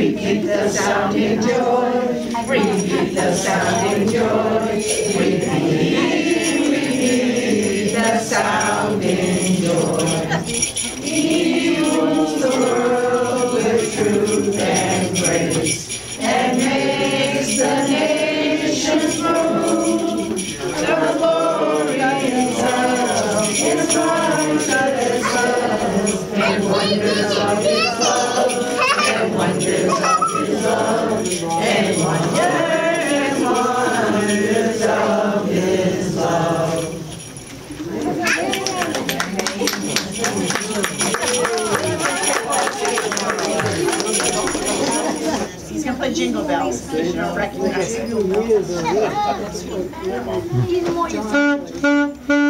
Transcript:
repeat the sounding joy. Repeat the sounding He's jingle bells. You don't recognize it.